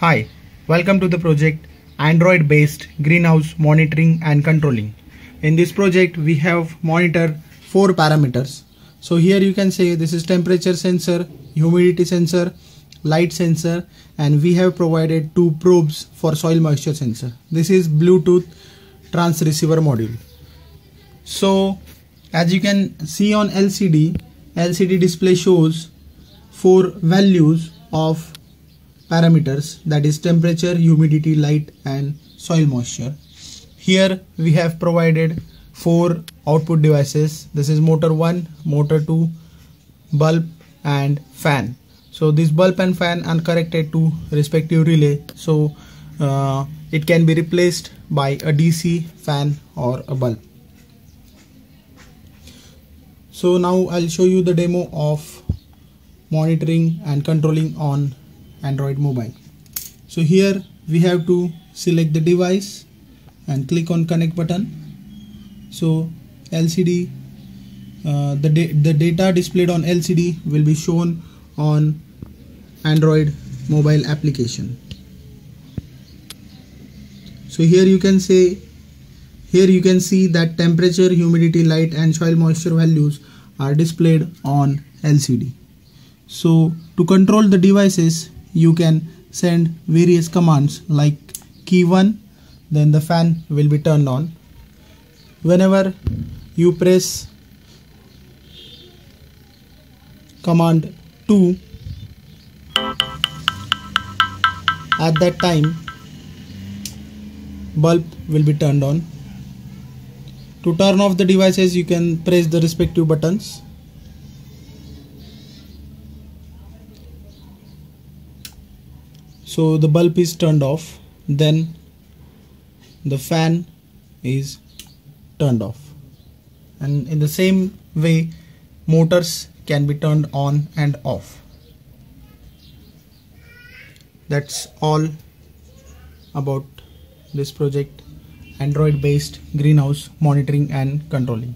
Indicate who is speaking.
Speaker 1: Hi, welcome to the project Android based greenhouse monitoring and controlling. In this project we have monitor four parameters. So here you can say this is temperature sensor, humidity sensor, light sensor and we have provided two probes for soil moisture sensor. This is Bluetooth trans receiver module. So as you can see on LCD, LCD display shows four values of parameters that is temperature, humidity, light and soil moisture. Here we have provided four output devices. This is motor 1, motor 2, bulb and fan. So this bulb and fan are connected to respective relay. So uh, it can be replaced by a DC fan or a bulb. So now I'll show you the demo of monitoring and controlling on Android mobile. So here we have to select the device and click on connect button. So LCD, uh, the, da the data displayed on LCD will be shown on Android mobile application. So here you can say here you can see that temperature, humidity, light and soil moisture values are displayed on LCD. So to control the devices you can send various commands like key 1 then the fan will be turned on. Whenever you press command 2 at that time bulb will be turned on to turn off the devices you can press the respective buttons so the bulb is turned off. Then the fan is turned off. And in the same way motors can be turned on and off. That's all about this project. Android based greenhouse monitoring and controlling